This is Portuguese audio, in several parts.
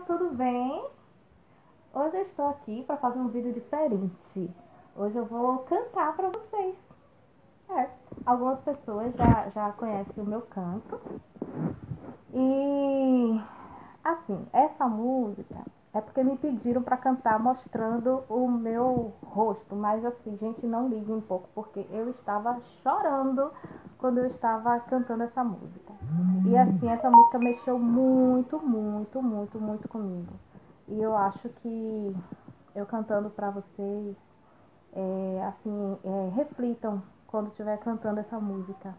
tudo bem? Hoje eu estou aqui para fazer um vídeo diferente. Hoje eu vou cantar para vocês. É, algumas pessoas já, já conhecem o meu canto. E assim, essa música é porque me pediram para cantar mostrando o meu rosto, mas assim, gente, não ligue um pouco, porque eu estava chorando quando eu estava cantando essa música. E assim, essa música mexeu muito, muito, muito, muito comigo. E eu acho que eu cantando para vocês, é, assim, é, reflitam quando estiver cantando essa música,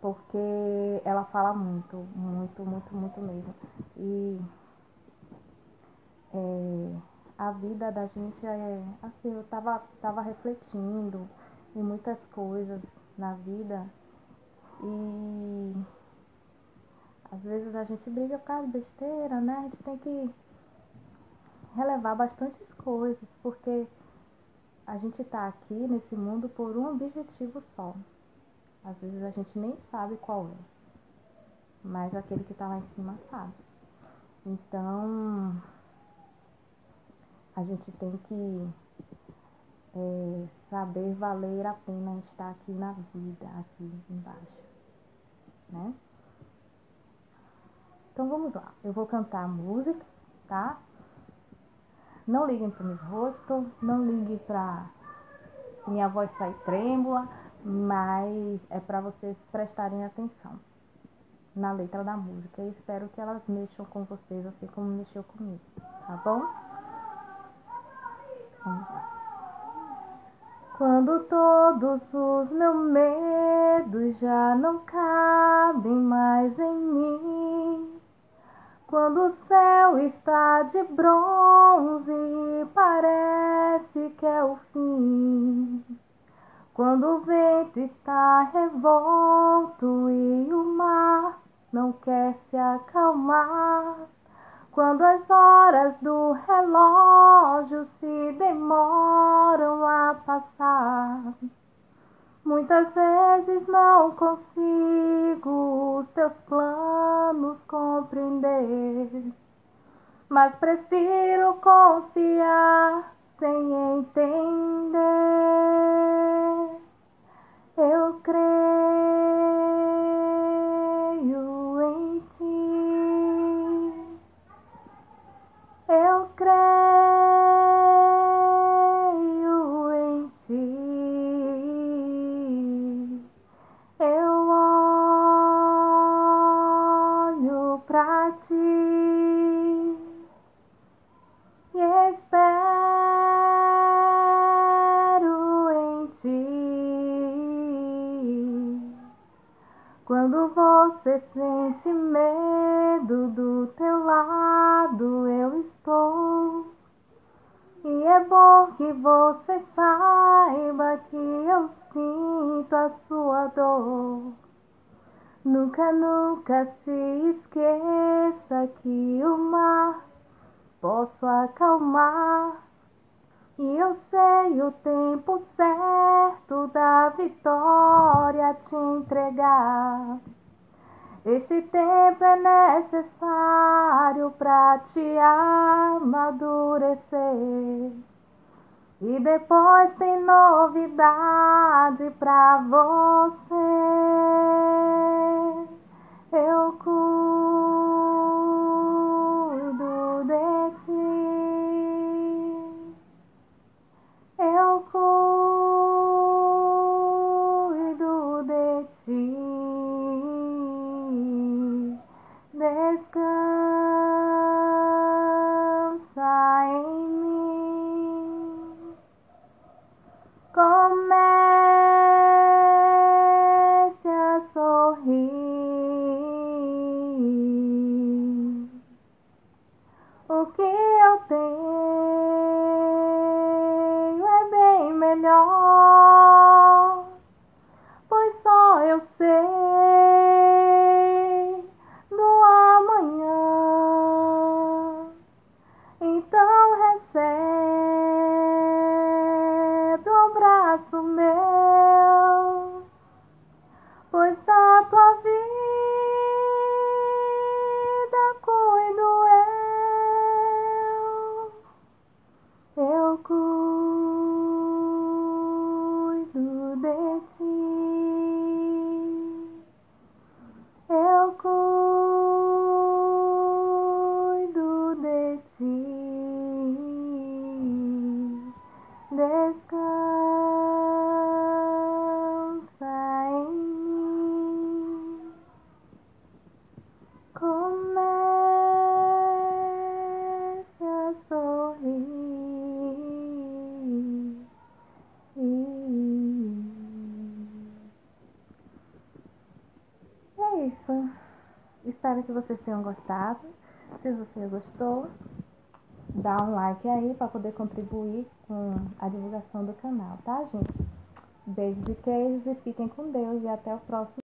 porque ela fala muito, muito, muito, muito mesmo. E é, a vida da gente é assim, eu tava, tava refletindo em muitas coisas na vida e às vezes a gente briga por causa de besteira, né? A gente tem que relevar bastantes coisas, porque a gente tá aqui nesse mundo por um objetivo só. Às vezes a gente nem sabe qual é, mas aquele que tá lá em cima sabe. Então, a gente tem que é, saber valer a pena estar aqui na vida, aqui embaixo, né? Então vamos lá, eu vou cantar a música, tá? Não liguem para o meu rosto, não liguem para minha voz sair trêmula, mas é para vocês prestarem atenção na letra da música. Eu espero que elas mexam com vocês assim como mexeu comigo, tá bom? Quando todos os meus medos já não cabem mais em mim, quando o céu está de bronze e parece que é o fim, quando o vento está revolto e o mar não quer se acalmar. Quando as horas do relógio se demoram a passar, muitas vezes não consigo os teus planos compreender, mas prefiro confiar sem entender. Creio em ti. Eu olho pra ti Quando você sente medo do teu lado, eu estou. E é bom que você saiba que eu sinto a sua dor. Nunca, nunca se esqueça que o mar posso acalmar. E eu sei o tempo certo da vitória te entregar. Este tempo é necessário para te amadurecer. E depois tem novidade pra você. Eu cuido eu Espero que vocês tenham gostado. Se você gostou, dá um like aí para poder contribuir com a divulgação do canal, tá, gente? Beijos e queijos e fiquem com Deus e até o próximo.